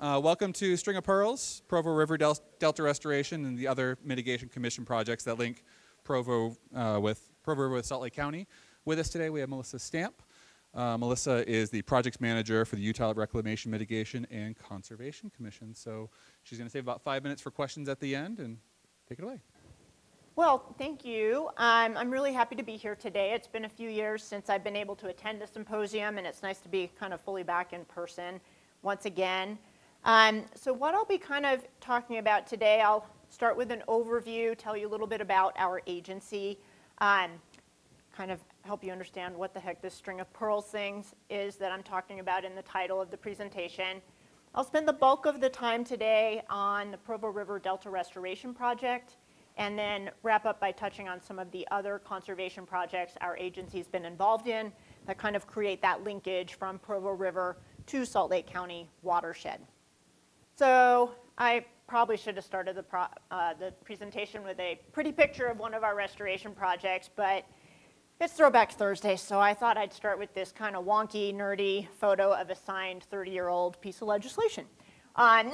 Uh, welcome to String of Pearls, Provo River Del- Delta Restoration, and the other Mitigation Commission projects that link Provo uh, with Provo River with Salt Lake County. With us today, we have Melissa Stamp. Uh, Melissa is the project manager for the Utah Reclamation Mitigation and Conservation Commission. So she's going to save about five minutes for questions at the end and take it away. Well, thank you. Um, I'm really happy to be here today. It's been a few years since I've been able to attend a symposium, and it's nice to be kind of fully back in person once again. Um, so, what I'll be kind of talking about today, I'll start with an overview, tell you a little bit about our agency, um, kind of help you understand what the heck this string of pearls things is that I'm talking about in the title of the presentation. I'll spend the bulk of the time today on the Provo River Delta Restoration Project and then wrap up by touching on some of the other conservation projects our agency's been involved in that kind of create that linkage from Provo River to Salt Lake County watershed. So I probably should have started the, uh, the presentation with a pretty picture of one of our restoration projects, but it's Throwback Thursday, so I thought I'd start with this kind of wonky, nerdy photo of a signed 30-year-old piece of legislation. Um,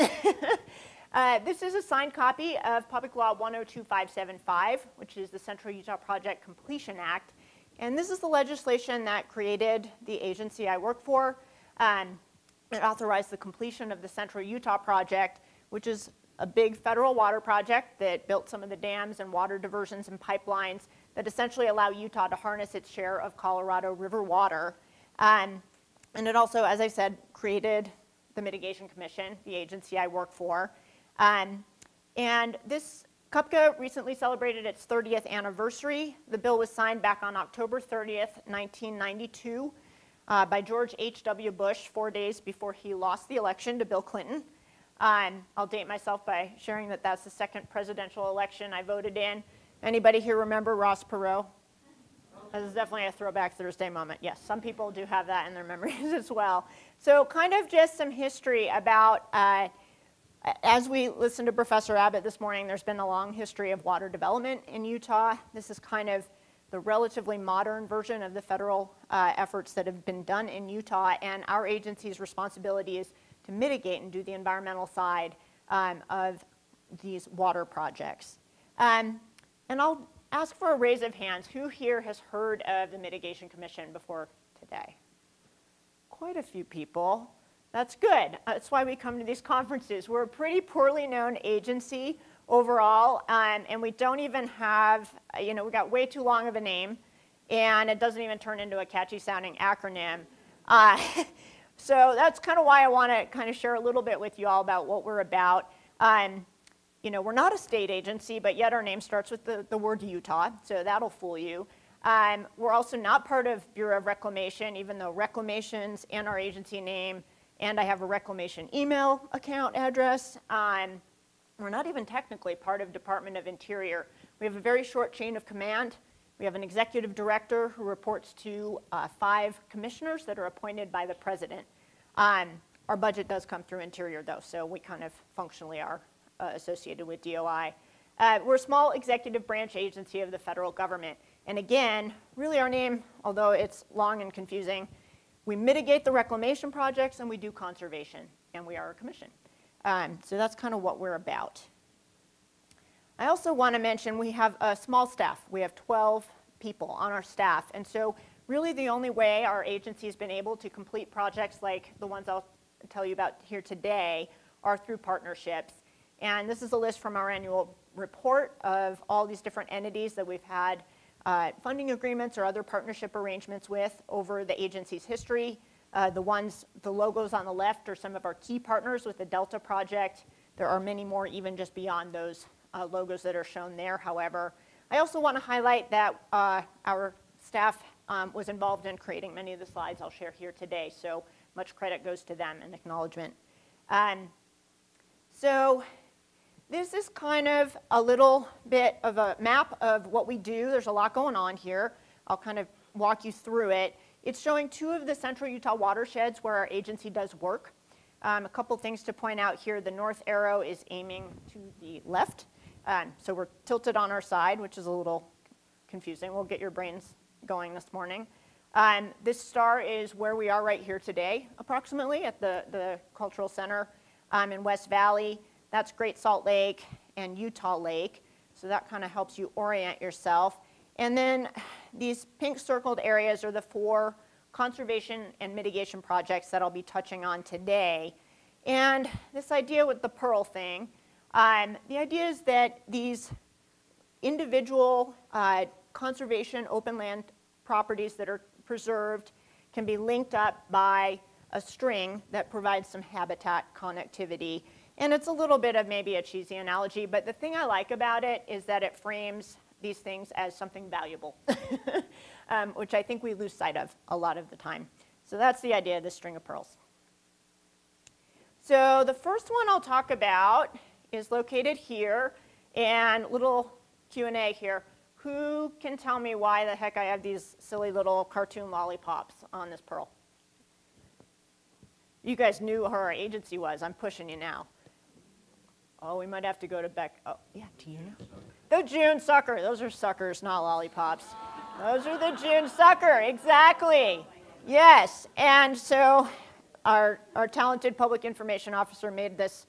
uh, this is a signed copy of Public Law 102575, which is the Central Utah Project Completion Act. And this is the legislation that created the agency I work for. Um, it authorized the completion of the Central Utah Project, which is a big federal water project that built some of the dams and water diversions and pipelines that essentially allow Utah to harness its share of Colorado River water. Um, and it also, as I said, created the Mitigation Commission, the agency I work for. Um, and this CUPCA recently celebrated its 30th anniversary. The bill was signed back on October 30th, 1992, uh, by George H.W. Bush, four days before he lost the election to Bill Clinton. Um, I'll date myself by sharing that that's the second presidential election I voted in. Anybody here remember Ross Perot? This is definitely a throwback Thursday moment. Yes, some people do have that in their memories as well. So, kind of just some history about, uh, as we listened to Professor Abbott this morning, there's been a long history of water development in Utah. This is kind of the relatively modern version of the federal uh, efforts that have been done in Utah, and our agency's responsibility is to mitigate and do the environmental side um, of these water projects. Um, and I'll ask for a raise of hands. Who here has heard of the Mitigation Commission before today? Quite a few people. That's good. That's why we come to these conferences. We're a pretty poorly known agency overall, um, and we don't even have, you know, we got way too long of a name, and it doesn't even turn into a catchy sounding acronym. Uh, so that's kind of why I want to kind of share a little bit with you all about what we're about. Um, you know, we're not a state agency, but yet our name starts with the, the word Utah, so that'll fool you. Um, we're also not part of Bureau of Reclamation, even though reclamations and our agency name, and I have a reclamation email account address. Um, we're not even technically part of Department of Interior. We have a very short chain of command. We have an executive director who reports to uh, five commissioners that are appointed by the president. Um, our budget does come through Interior, though, so we kind of functionally are uh, associated with DOI. Uh, we're a small executive branch agency of the federal government. And again, really our name, although it's long and confusing, we mitigate the reclamation projects and we do conservation, and we are a commission. Um, so that's kind of what we're about. I also want to mention we have a small staff. We have 12 people on our staff. And so really the only way our agency has been able to complete projects like the ones I'll tell you about here today are through partnerships. And this is a list from our annual report of all these different entities that we've had uh, funding agreements or other partnership arrangements with over the agency's history. Uh, the ones, the logos on the left are some of our key partners with the Delta project. There are many more even just beyond those uh, logos that are shown there, however. I also want to highlight that uh, our staff um, was involved in creating many of the slides I'll share here today, so much credit goes to them and acknowledgement. Um, so this is kind of a little bit of a map of what we do. There's a lot going on here. I'll kind of walk you through it. It's showing two of the central Utah watersheds where our agency does work. Um, a couple things to point out here. The north arrow is aiming to the left. Um, so we're tilted on our side, which is a little confusing. We'll get your brains going this morning. Um, this star is where we are right here today, approximately, at the, the cultural center. um, in West Valley. That's Great Salt Lake and Utah Lake. So that kind of helps you orient yourself. And then these pink circled areas are the four conservation and mitigation projects that I'll be touching on today. And this idea with the pearl thing, um, the idea is that these individual uh, conservation open land properties that are preserved can be linked up by a string that provides some habitat connectivity. And it's a little bit of maybe a cheesy analogy, but the thing I like about it is that it frames these things as something valuable, um, which I think we lose sight of a lot of the time. So that's the idea of the string of pearls. So the first one I'll talk about is located here, and little Q&A here. Who can tell me why the heck I have these silly little cartoon lollipops on this pearl? You guys knew who our agency was. I'm pushing you now. Oh, we might have to go to Beck. Oh, yeah, do you know? The June sucker. Those are suckers, not lollipops. Those are the June sucker, exactly. Yes, and so our, our talented public information officer made this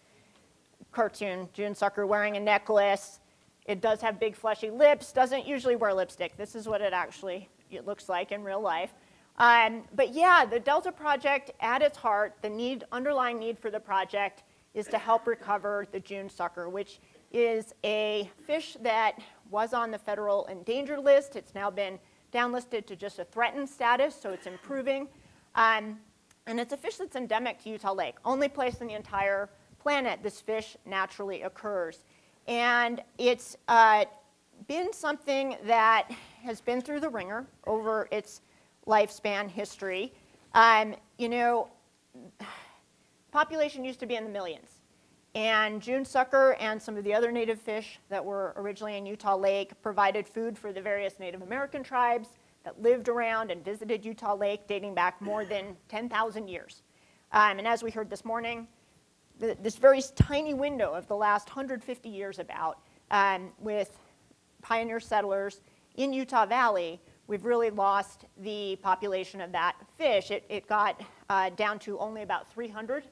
cartoon, June sucker wearing a necklace. It does have big fleshy lips, doesn't usually wear lipstick. This is what it actually it looks like in real life. Um, but yeah, the Delta Project, at its heart, the need, underlying need for the project is to help recover the June sucker, which is a fish that was on the federal endangered list. It's now been downlisted to just a threatened status, so it's improving. Um, and it's a fish that's endemic to Utah Lake, only place in the entire planet this fish naturally occurs. And it's uh, been something that has been through the ringer over its lifespan history. Um, you know, population used to be in the millions. And June sucker and some of the other native fish that were originally in Utah Lake provided food for the various Native American tribes that lived around and visited Utah Lake dating back more than 10,000 years. Um, and as we heard this morning, the, this very tiny window of the last 150 years about um, with pioneer settlers in Utah Valley, we've really lost the population of that fish. It, it got uh, down to only about 300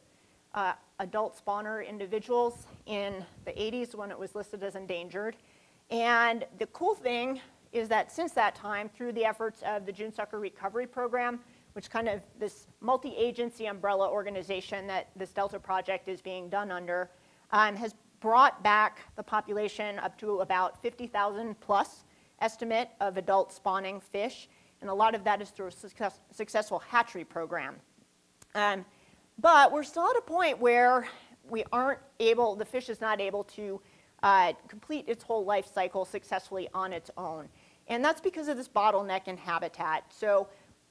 uh, adult spawner individuals in the 80s when it was listed as endangered. And the cool thing is that since that time, through the efforts of the June Sucker Recovery Program, which kind of this multi-agency umbrella organization that this Delta project is being done under, um, has brought back the population up to about 50,000 plus estimate of adult spawning fish. And a lot of that is through a success, successful hatchery program. Um, but we're still at a point where we aren't able, the fish is not able to uh, complete its whole life cycle successfully on its own. And that's because of this bottleneck in habitat. So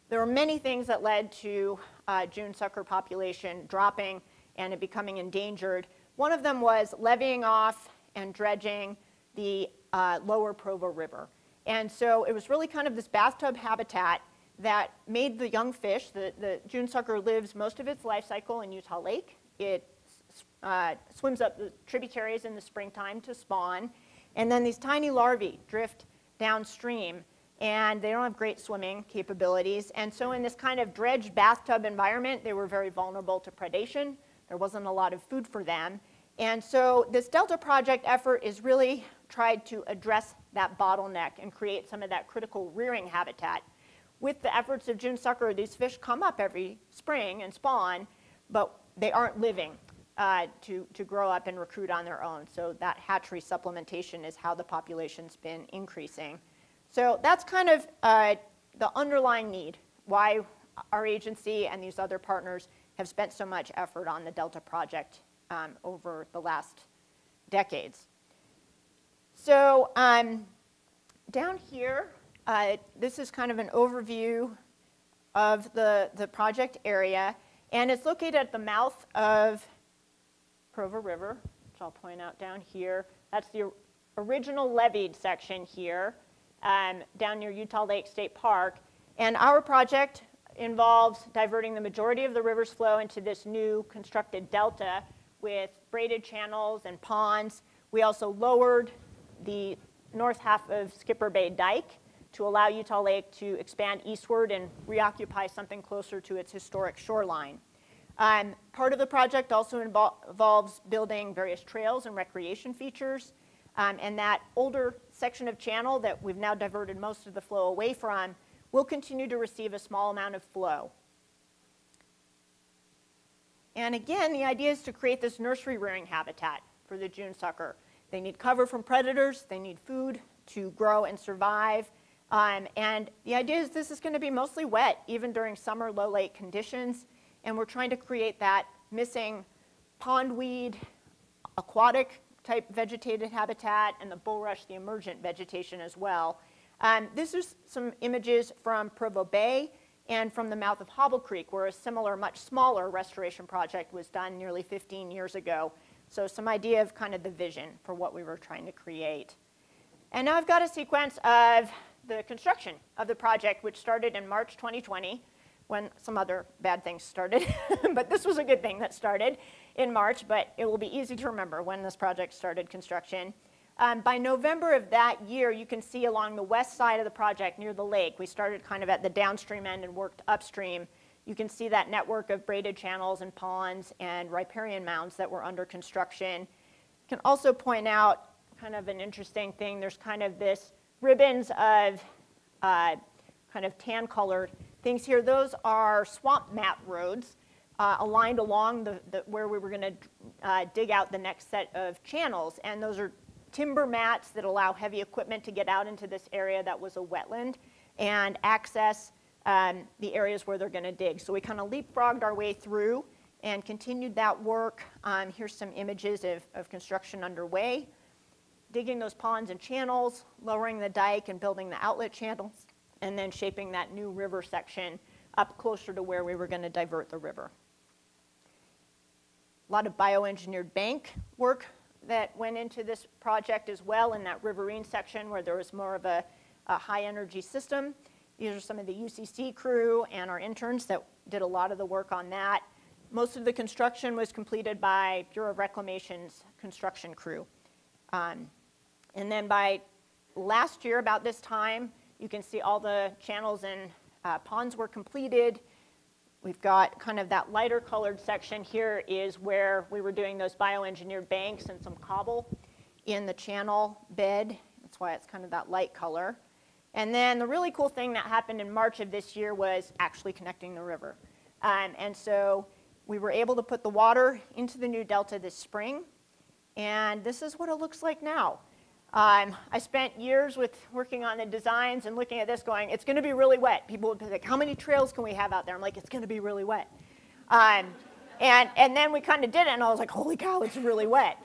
there are many things that led to uh, June sucker population dropping and it becoming endangered. One of them was levying off and dredging the uh, lower Provo River. And so it was really kind of this bathtub habitat that made the young fish, the, the June sucker lives most of its life cycle in Utah Lake. It uh, swims up the tributaries in the springtime to spawn. And then these tiny larvae drift downstream and they don't have great swimming capabilities. And so in this kind of dredged bathtub environment, they were very vulnerable to predation. There wasn't a lot of food for them. And so this Delta Project effort is really tried to address that bottleneck and create some of that critical rearing habitat with the efforts of June Sucker, these fish come up every spring and spawn, but they aren't living uh, to, to grow up and recruit on their own. So that hatchery supplementation is how the population's been increasing. So that's kind of uh, the underlying need, why our agency and these other partners have spent so much effort on the Delta project um, over the last decades. So um, down here, uh, this is kind of an overview of the, the project area, and it's located at the mouth of Provo River, which I'll point out down here. That's the original leveed section here, um, down near Utah Lake State Park. And our project involves diverting the majority of the river's flow into this new constructed delta with braided channels and ponds. We also lowered the north half of Skipper Bay Dike to allow Utah Lake to expand eastward and reoccupy something closer to its historic shoreline. Um, Part of the project also invol- involves building various trails and recreation features. Um, And that older section of channel that we've now diverted most of the flow away from will continue to receive a small amount of flow. And again, the idea is to create this nursery rearing habitat for the June sucker. They need cover from predators, they need food to grow and survive. Um, and the idea is this is going to be mostly wet, even during summer low lake conditions. And we're trying to create that missing pondweed, aquatic type vegetated habitat, and the bulrush, the emergent vegetation as well. Um, this is some images from Provo Bay and from the mouth of Hobble Creek, where a similar, much smaller restoration project was done nearly 15 years ago. So some idea of kind of the vision for what we were trying to create. And now I've got a sequence of the construction of the project, which started in March 2020 when some other bad things started. but this was a good thing that started in March, but it will be easy to remember when this project started construction. Um, by November of that year, you can see along the west side of the project near the lake, we started kind of at the downstream end and worked upstream. You can see that network of braided channels and ponds and riparian mounds that were under construction. Can also point out kind of an interesting thing. There's kind of this ribbons of uh, kind of tan colored things here. Those are swamp mat roads uh, aligned along the, the, where we were going to uh, dig out the next set of channels. And those are timber mats that allow heavy equipment to get out into this area that was a wetland and access um, the areas where they're going to dig. So we kind of leapfrogged our way through and continued that work. Um, here's some images of, of construction underway. Digging those ponds and channels, lowering the dike and building the outlet channels, and then shaping that new river section up closer to where we were going to divert the river. A lot of bioengineered bank work that went into this project as well in that riverine section where there was more of a, a high energy system. These are some of the UCC crew and our interns that did a lot of the work on that. Most of the construction was completed by Bureau of Reclamation's construction crew. Um, and then by last year, about this time, you can see all the channels and uh, ponds were completed. We've got kind of that lighter colored section here is where we were doing those bioengineered banks and some cobble in the channel bed. That's why it's kind of that light color. And then the really cool thing that happened in March of this year was actually connecting the river. Um, and so we were able to put the water into the new delta this spring. And this is what it looks like now. Um, I spent years with working on the designs and looking at this going, it's going to be really wet. People would be like, how many trails can we have out there? I'm like, it's going to be really wet. Um, and, and then we kind of did it, and I was like, holy cow, it's really wet.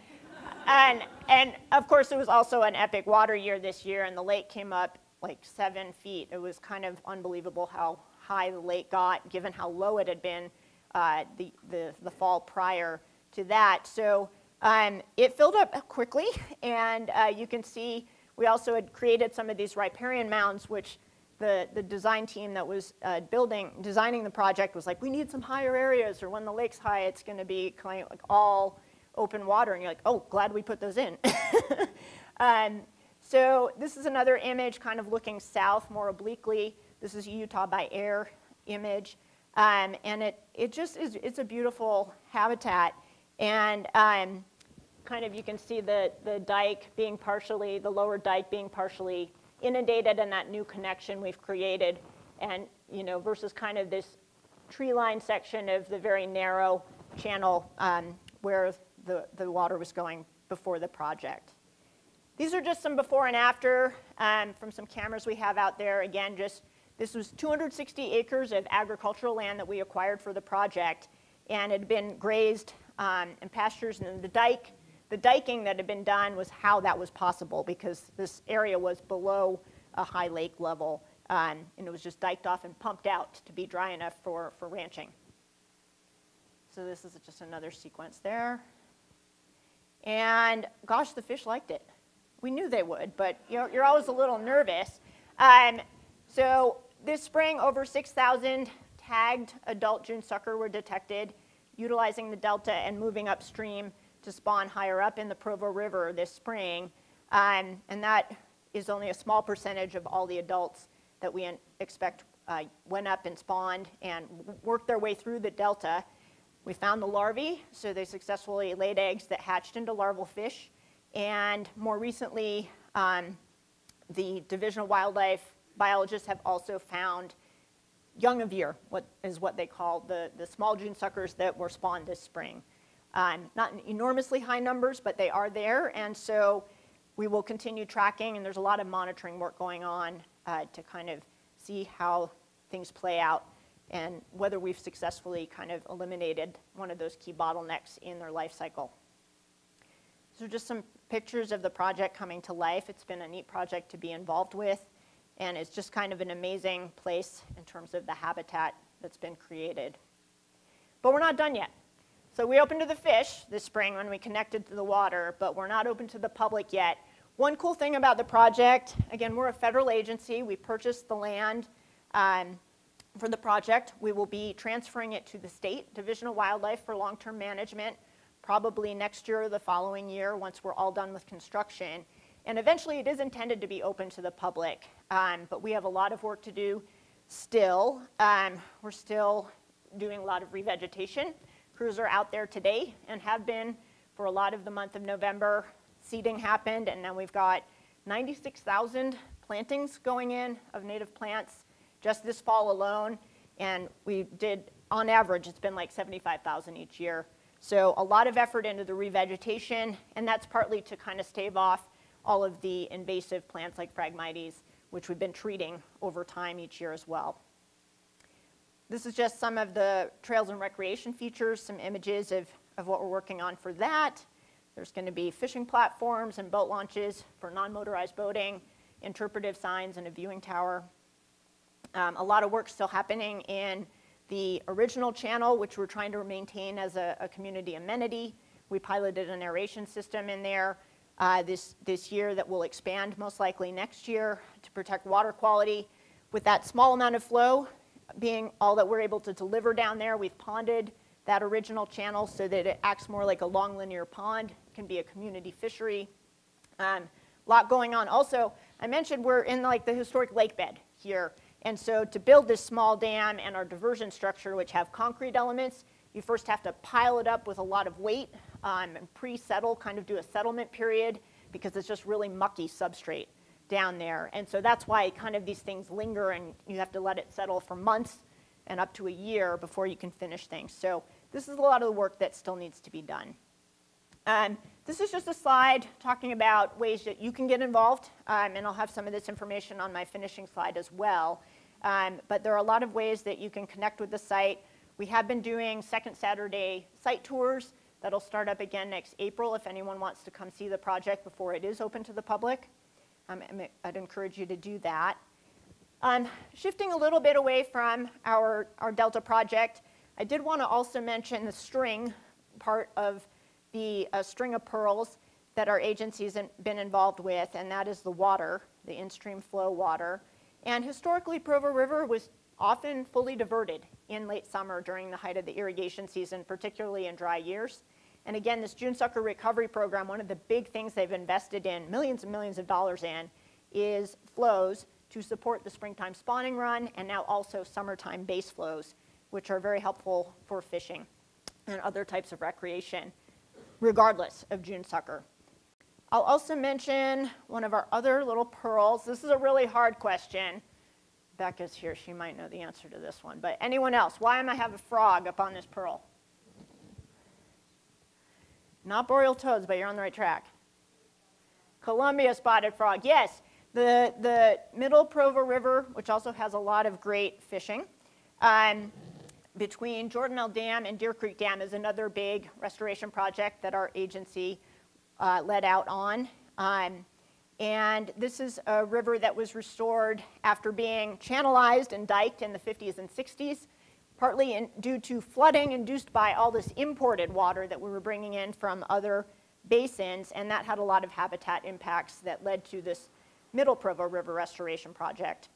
And, and of course, it was also an epic water year this year, and the lake came up like seven feet. It was kind of unbelievable how high the lake got, given how low it had been uh, the, the, the fall prior to that. So um, it filled up quickly, and uh, you can see we also had created some of these riparian mounds, which the, the design team that was uh, building, designing the project was like, we need some higher areas, or when the lake's high, it's going to be kind of like all open water, and you're like, oh, glad we put those in. um, so this is another image kind of looking south more obliquely. This is Utah by air image. Um, and it, it just is, it's a beautiful habitat. And um, kind of you can see the, the dike being partially, the lower dike being partially inundated and that new connection we've created. And, you know, versus kind of this tree line section of the very narrow channel um, where the, the water was going before the project. These are just some before and after um, from some cameras we have out there. Again, just this was 260 acres of agricultural land that we acquired for the project, and had been grazed um, and pastures. And the dike, the diking that had been done was how that was possible because this area was below a high lake level, um, and it was just diked off and pumped out to be dry enough for, for ranching. So this is just another sequence there. And gosh, the fish liked it. We knew they would, but you're, you're always a little nervous. Um, so this spring, over 6,000 tagged adult June sucker were detected utilizing the delta and moving upstream to spawn higher up in the Provo River this spring. Um, and that is only a small percentage of all the adults that we expect uh, went up and spawned and worked their way through the delta. We found the larvae, so they successfully laid eggs that hatched into larval fish. And more recently, um, the Division of Wildlife biologists have also found young of year, what is what they call the, the small June suckers that were spawned this spring. Um, not enormously high numbers, but they are there. And so we will continue tracking, and there's a lot of monitoring work going on uh, to kind of see how things play out and whether we've successfully kind of eliminated one of those key bottlenecks in their life cycle. So just some pictures of the project coming to life. It's been a neat project to be involved with, and it's just kind of an amazing place in terms of the habitat that's been created. But we're not done yet. So we opened to the fish this spring when we connected to the water, but we're not open to the public yet. One cool thing about the project, again, we're a federal agency. We purchased the land um, for the project. We will be transferring it to the state Division of Wildlife for long-term management, probably next year or the following year once we're all done with construction. And eventually it is intended to be open to the public, um, but we have a lot of work to do still. Um, we're still doing a lot of revegetation. Crews are out there today and have been for a lot of the month of November. Seeding happened, and now we've got 96,000 plantings going in of native plants just this fall alone. And we did, on average, it's been like 75,000 each year. So a lot of effort into the revegetation, and that's partly to kind of stave off all of the invasive plants like Phragmites, which we've been treating over time each year as well. This is just some of the trails and recreation features, some images of, of what we're working on for that. There's going to be fishing platforms and boat launches for non-motorized boating, interpretive signs, and a viewing tower. Um, a lot of work still happening in the original channel, which we're trying to maintain as a, a community amenity. We piloted an aeration system in there uh, this, this year that will expand most likely next year to protect water quality. With that small amount of flow being all that we're able to deliver down there, we've ponded that original channel so that it acts more like a long linear pond, can be a community fishery. Um, lot going on. Also, I mentioned we're in like the historic lake bed here. And so to build this small dam and our diversion structure, which have concrete elements, you first have to pile it up with a lot of weight um, and pre-settle, kind of do a settlement period, because it's just really mucky substrate down there. And so that's why kind of these things linger and you have to let it settle for months and up to a year before you can finish things. So this is a lot of the work that still needs to be done. Um, this is just a slide talking about ways that you can get involved, um, and I'll have some of this information on my finishing slide as well. Um, but there are a lot of ways that you can connect with the site. We have been doing second Saturday site tours. That'll start up again next April if anyone wants to come see the project before it is open to the public. Um, I'd encourage you to do that. Um, shifting a little bit away from our, our Delta project, I did want to also mention the string part of the uh, string of pearls that our agency's been involved with, and that is the water, the in-stream flow water. And historically, Provo River was often fully diverted in late summer during the height of the irrigation season, particularly in dry years. And again, this June Sucker Recovery Program, one of the big things they've invested in, millions and millions of dollars in, is flows to support the springtime spawning run and now also summertime base flows, which are very helpful for fishing and other types of recreation, regardless of June Sucker. I'll also mention one of our other little pearls. This is a really hard question. Becca's here. She might know the answer to this one. But anyone else? Why am I have a frog up on this pearl? Not boreal toads, but you're on the right track. Columbia spotted frog. Yes, the, the Middle Provo River, which also has a lot of great fishing, um, between Jordanelle Dam and Deer Creek Dam is another big restoration project that our agency uh, led out on. Um, and this is a river that was restored after being channelized and diked in the 50s and 60s, partly in, due to flooding induced by all this imported water that we were bringing in from other basins, and that had a lot of habitat impacts that led to this Middle Provo River Restoration Project.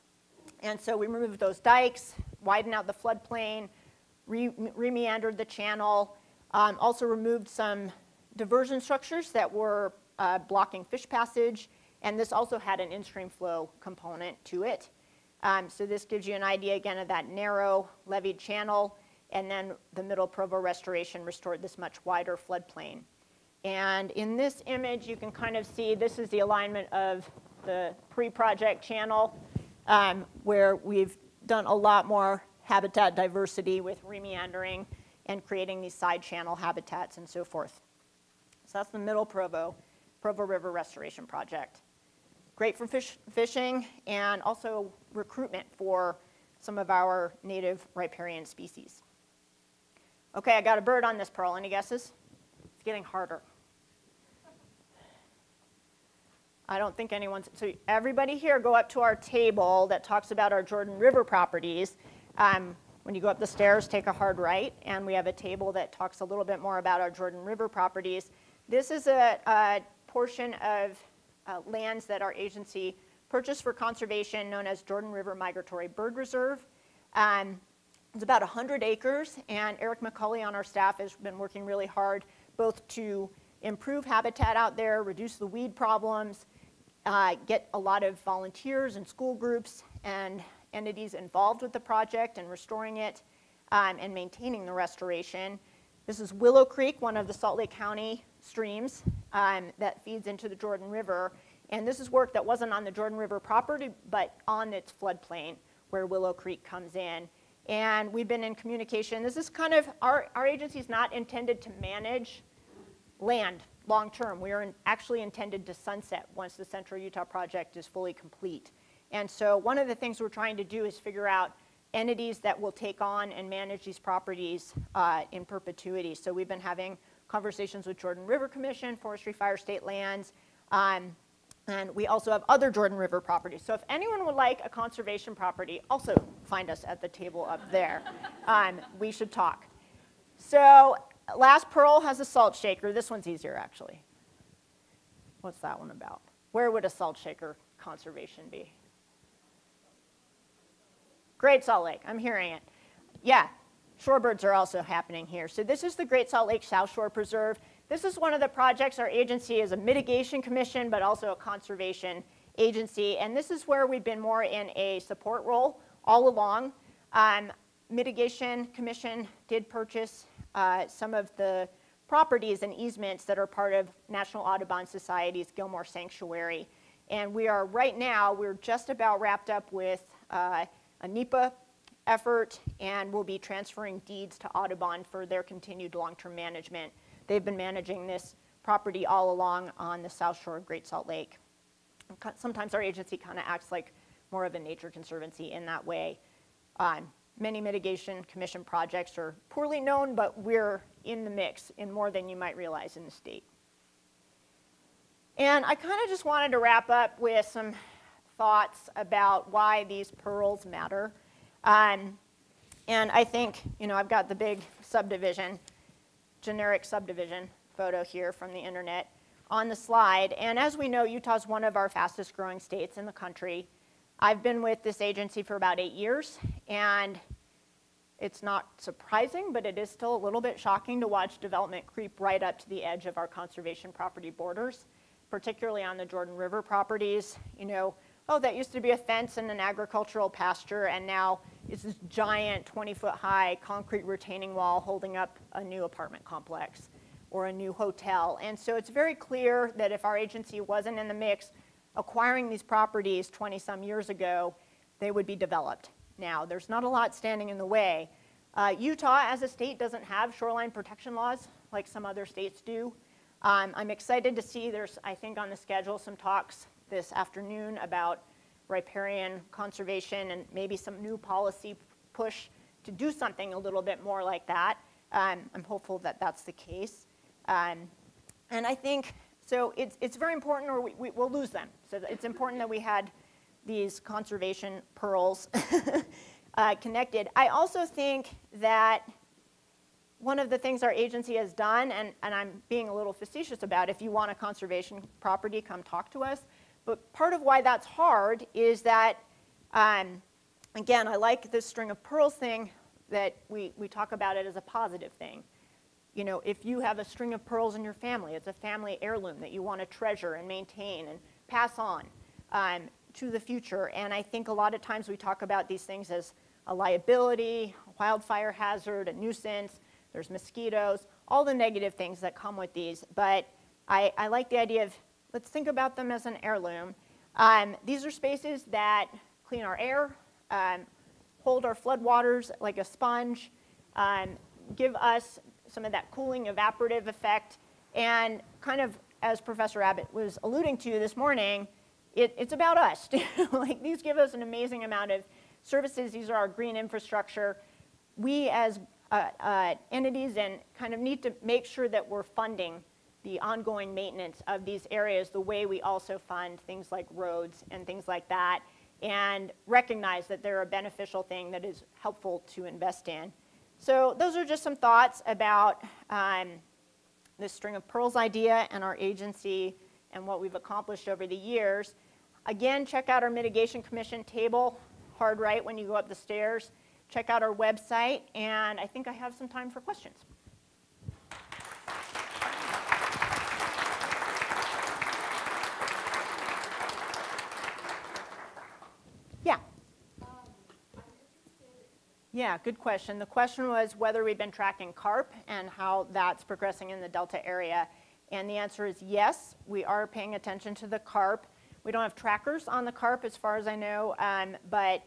And so we removed those dikes, widened out the floodplain, re-meandered the channel, um, also removed some diversion structures that were uh, blocking fish passage, and this also had an in-stream flow component to it. Um, so this gives you an idea again of that narrow levied channel. and then the Middle Provo restoration restored this much wider floodplain. And in this image, you can kind of see this is the alignment of the pre-project channel, um, where we've done a lot more habitat diversity with remeandering and creating these side channel habitats and so forth. So that's the Middle Provo, Provo River Restoration Project. Great for fish, fishing and also recruitment for some of our native riparian species. Okay, I got a bird on this pearl. Any guesses? It's getting harder. I don't think anyone's, so everybody here go up to our table that talks about our Jordan River properties. Um, when you go up the stairs, take a hard right, and we have a table that talks a little bit more about our Jordan River properties. This is a, a portion of uh, lands that our agency purchased for conservation known as Jordan River Migratory Bird Reserve. Um, it's about 100 acres, and Eric McCulley on our staff has been working really hard both to improve habitat out there, reduce the weed problems, uh, get a lot of volunteers and school groups and entities involved with the project and restoring it um, and maintaining the restoration. This is Willow Creek, one of the Salt Lake County streams um, that feeds into the Jordan River. And this is work that wasn't on the Jordan River property, but on its floodplain where Willow Creek comes in. And we've been in communication. This is kind of, our, our agency is not intended to manage land long term. We are in, actually intended to sunset once the Central Utah project is fully complete. And so one of the things we're trying to do is figure out entities that will take on and manage these properties uh, in perpetuity. So we've been having conversations with Jordan River Commission, Forestry Fire State Lands, um, and we also have other Jordan River properties. So if anyone would like a conservation property, also find us at the table up there. Um, we should talk. So last pearl has a salt shaker. This one's easier, actually. What's that one about? Where would a salt shaker conservation be? Great Salt Lake, I'm hearing it. Yeah, shorebirds are also happening here. So this is the Great Salt Lake South Shore Preserve. This is one of the projects our agency is a mitigation commission, but also a conservation agency. And this is where we've been more in a support role all along. Um, mitigation commission did purchase uh, some of the properties and easements that are part of National Audubon Society's Gillmor Sanctuary. And we are right now, we're just about wrapped up with uh, a NEPA effort and we'll be transferring deeds to Audubon for their continued long-term management. They've been managing this property all along on the south shore of Great Salt Lake. Sometimes our agency kind of acts like more of a nature conservancy in that way. Um, many mitigation commission projects are poorly known, but we're in the mix in more than you might realize in the state. And I kind of just wanted to wrap up with some thoughts about why these pearls matter. Um, and I think, you know, I've got the big subdivision, generic subdivision photo here from the internet on the slide. And as we know, Utah's one of our fastest growing states in the country. I've been with this agency for about eight years, and it's not surprising, but it is still a little bit shocking to watch development creep right up to the edge of our conservation property borders, particularly on the Jordan River properties. You know, oh, that used to be a fence and an agricultural pasture, and now it's this giant 20 foot high concrete retaining wall holding up a new apartment complex or a new hotel. And so it's very clear that if our agency wasn't in the mix, acquiring these properties 20 some years ago, they would be developed now. There's not a lot standing in the way. Uh, Utah, as a state, doesn't have shoreline protection laws like some other states do. Um, I'm excited to see there's, I think, on the schedule some talks this afternoon about riparian conservation and maybe some new policy push to do something a little bit more like that. Um, I'm hopeful that that's the case. Um, and I think so it's, it's very important or we, we, will lose them. So it's important that we had these conservation pearls uh, connected. I also think that one of the things our agency has done, and, and I'm being a little facetious about, if you want a conservation property, come talk to us. But part of why that's hard is that, um, again, I like this string of pearls thing that we, we talk about it as a positive thing you know, if you have a string of pearls in your family, it's a family heirloom that you want to treasure and maintain and pass on um, to the future. And I think a lot of times we talk about these things as a liability, a wildfire hazard, a nuisance, there's mosquitoes, all the negative things that come with these. But I, I like the idea of let's think about them as an heirloom. Um, these are spaces that clean our air, um, hold our floodwaters like a sponge, um, give us some of that cooling evaporative effect, and kind of as Professor Abbott was alluding to this morning, it, it's about us. like these give us an amazing amount of services. These are our green infrastructure. We as uh, uh, entities and kind of need to make sure that we're funding the ongoing maintenance of these areas the way we also fund things like roads and things like that and recognize that they're a beneficial thing that is helpful to invest in. So those are just some thoughts about um, this string of pearls idea and our agency and what we've accomplished over the years. Again, check out our mitigation commission table, hard right when you go up the stairs. Check out our website, and I think I have some time for questions. Yeah. Yeah, good question. The question was whether we've been tracking carp and how that's progressing in the Delta area. And the answer is yes, we are paying attention to the carp. We don't have trackers on the carp as far as I know, um, but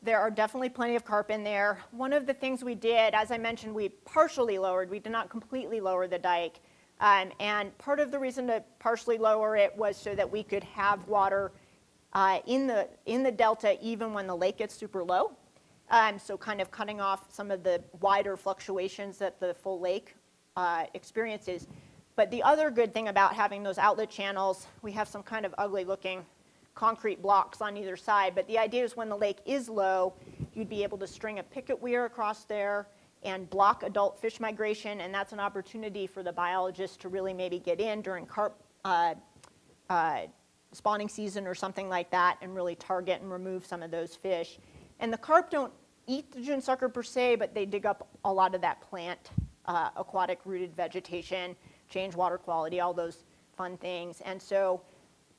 there are definitely plenty of carp in there. One of the things we did, as I mentioned, we partially lowered, we did not completely lower the dike. Um, and part of the reason to partially lower it was so that we could have water uh, in, the, in the delta even when the lake gets super low. Um, so kind of cutting off some of the wider fluctuations that the full lake uh, experiences. But the other good thing about having those outlet channels, we have some kind of ugly looking concrete blocks on either side, but the idea is when the lake is low, you'd be able to string a picket weir across there and block adult fish migration, and that's an opportunity for the biologists to really maybe get in during carp uh, uh, spawning season or something like that and really target and remove some of those fish. And the carp don't eat the June sucker per se, but they dig up a lot of that plant, uh, aquatic rooted vegetation, change water quality, all those fun things. And so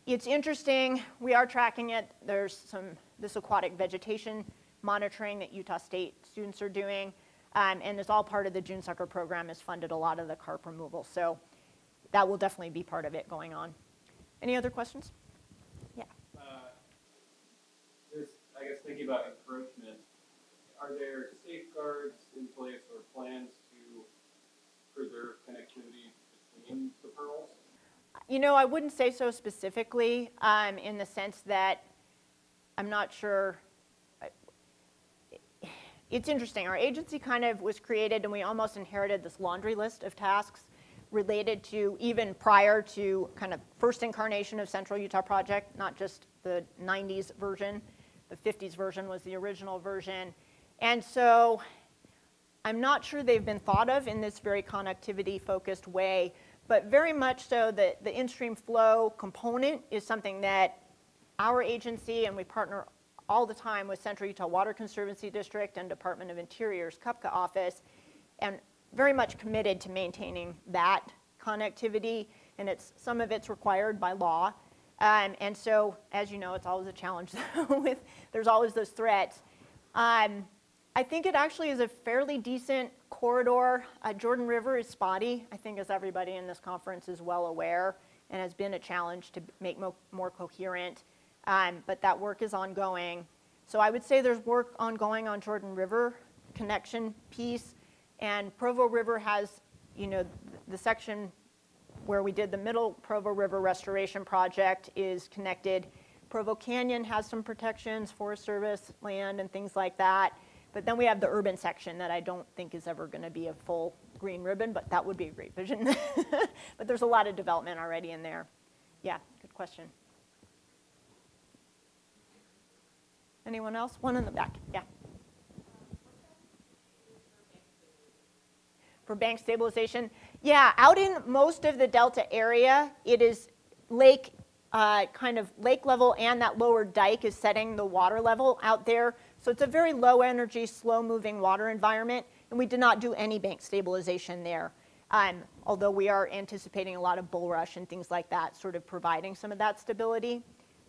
it's interesting. We are tracking it. There's some this aquatic vegetation monitoring that Utah State students are doing. Um, and it's all part of the June Sucker program has funded a lot of the carp removal. So that will definitely be part of it going on. Any other questions? Yeah. Uh, just, I guess, thinking about encroachment, are there safeguards in place or plans to preserve connectivity between the pearls? You know, I wouldn't say so specifically um, in the sense that I'm not sure. It's interesting. Our agency kind of was created and we almost inherited this laundry list of tasks related to even prior to kind of first incarnation of Central Utah Project, not just the 90s version. The 50s version was the original version. And so I'm not sure they've been thought of in this very connectivity focused way, but very much so that the in-stream flow component is something that our agency and we partner all the time with Central Utah Water Conservancy District and Department of Interior's CUPCA office and very much committed to maintaining that connectivity, and it's some of it's required by law. Um, and so, as you know, it's always a challenge with, there's always those threats. Um, I think it actually is a fairly decent corridor. Uh, Jordan River is spotty, I think as everybody in this conference is well aware, and has been a challenge to make mo more coherent. Um, but that work is ongoing. So I would say there's work ongoing on Jordan River connection piece. And Provo River has, you know, the section where we did the middle Provo River restoration project is connected. Provo Canyon has some protections, Forest Service land and things like that. But then we have the urban section that I don't think is ever going to be a full green ribbon, but that would be a great vision. but there's a lot of development already in there. Yeah, good question. Anyone else? One in the back. Yeah. for bank stabilization. Yeah, out in most of the Delta area, it is lake, uh, kind of lake level and that lower dike is setting the water level out there. So it's a very low energy, slow moving water environment, and we did not do any bank stabilization there. Um, although we are anticipating a lot of bulrush and things like that, sort of providing some of that stability,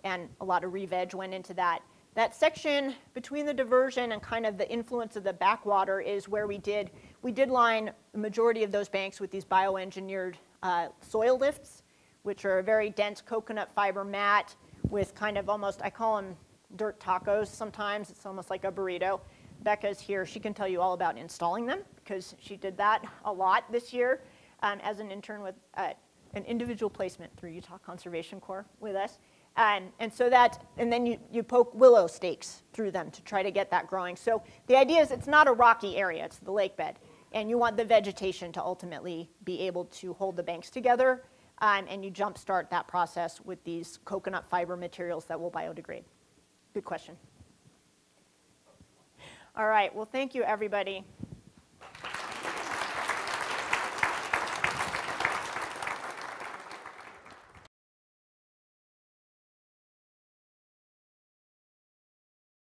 and a lot of re-veg went into that. that section between the diversion and kind of the influence of the backwater is where we did, we did line the majority of those banks with these bioengineered uh, soil lifts, which are a very dense coconut fiber mat with kind of almost, I call them dirt tacos sometimes. It's almost like a burrito. Becca's here. She can tell you all about installing them because she did that a lot this year um, as an intern with uh, an individual placement through Utah Conservation Corps with us. Um, and so that, and then you, you poke willow stakes through them to try to get that growing. So the idea is it's not a rocky area, it's the lake bed. And you want the vegetation to ultimately be able to hold the banks together. Um, and you jumpstart that process with these coconut fiber materials that will biodegrade. Good question. All right, well, thank you, everybody.